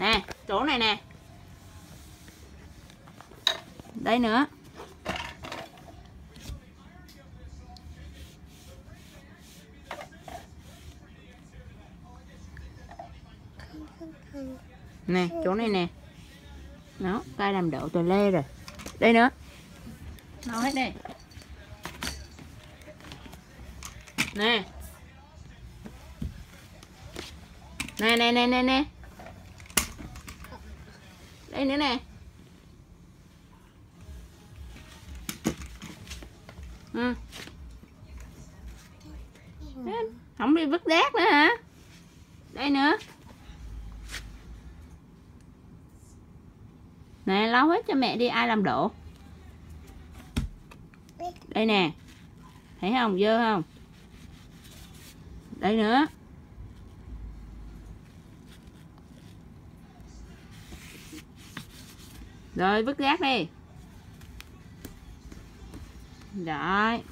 nè chỗ này nè. Đây nữa. Nè chỗ này nè. Nó tay làm đậu tờ lê rồi. Đây nữa. Lau hết đi nè. Nè nè nè nè nè đây nữa nè. Ừ. không đi vứt rác nữa hả? Đây nữa nè, lau hết cho mẹ đi, ai làm đổ? Đây nè. Thấy không, dơ không? Đây nữa. Rồi vứt rác đi. Rồi.